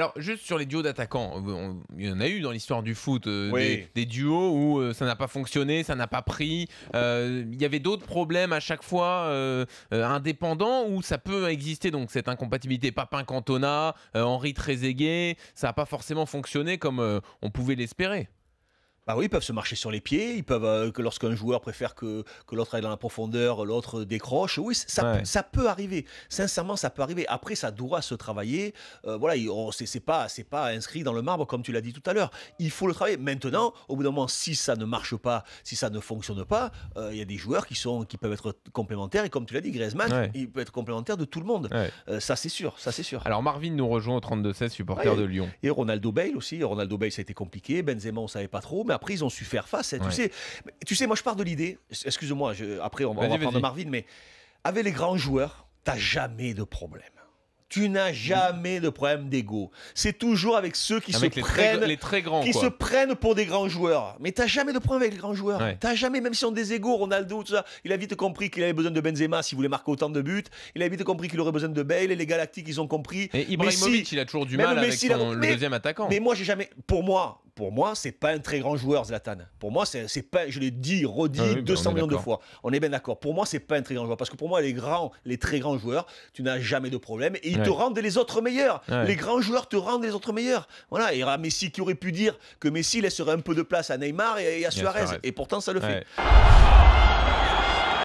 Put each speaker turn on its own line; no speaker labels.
Alors, juste sur les duos d'attaquants, il y en a eu dans l'histoire du foot, euh,
Oui.
des, des duos où euh, ça n'a pas fonctionné, ça n'a pas pris. Euh, Il y avait d'autres problèmes à chaque fois indépendants où ça peut exister, donc cette incompatibilité. Papin Cantona, euh, Henri Trezeguet, ça n'a pas forcément fonctionné comme on pouvait l'espérer.
Bah oui, ils peuvent se marcher sur les pieds, ils peuvent, euh, que lorsqu'un joueur préfère que, que l'autre aille dans la profondeur, l'autre décroche. Oui, ça,
Ouais.
ça peut arriver. Sincèrement, ça peut arriver. Après, ça doit se travailler. Euh, voilà, c'est pas, c'est pas inscrit dans le marbre, comme tu l'as dit tout à l'heure. Il faut le travailler. Maintenant, au bout d'un moment, si ça ne marche pas, si ça ne fonctionne pas, euh, il y a des joueurs qui, sont, qui peuvent être complémentaires. Et comme tu l'as dit, Griezmann,
Ouais.
il peut être complémentaire de tout le monde.
Ouais.
Ça, c'est sûr. Ça, c'est sûr.
Alors, Marvin nous rejoint au 32-16, supporter
Ouais.
de Lyon.
Et Ronaldo Bale aussi. Ronaldo Bale, ça a été compliqué. Benzema, on savait pas trop. Mais après, ils ont su faire face.
Ouais.
Tu, sais, mais tu sais, moi, je pars de l'idée. Excuse-moi, après, on va, on va prendre. Marvin. Mais avec les grands joueurs, t'as jamais de problème. Tu n'as jamais de problème d'ego. C'est toujours avec ceux qui
Avec
se
les très,
prennent
les très grands,
qui
quoi.
se prennent pour des grands joueurs. Mais t'as jamais de problème avec les grands joueurs.
Ouais.
T'as jamais, même si on des égaux, Ronaldo, tout ça, il a vite compris qu'il avait besoin de Benzema s'il voulait marquer autant de buts. Il a vite compris qu'il aurait besoin de Bale et les Galactiques, ils ont compris.
Et Ibrahimovic,
Messi-
il a toujours du mal avec
a-
son- le deuxième attaquant.
Mais moi, j'ai jamais. Pour moi, pour moi, c'est pas un très grand joueur, Zlatan. Pour moi, c'est pas. Je l'ai dit, redit
Ah oui, bah,
200
on est
millions de fois. On est bien d'accord. Pour moi, c'est pas un très grand joueur. Parce que pour moi, les grands, les très grands joueurs, tu n'as jamais de problème. Et ils te rendent les autres meilleurs.
Ouais.
Les grands joueurs te rendent les autres meilleurs. Voilà. Et il y aura Messi qui aurait pu dire que Messi laisserait un peu de place à Neymar et, à
Suarez.
Et pourtant, ça le
Ouais.
fait.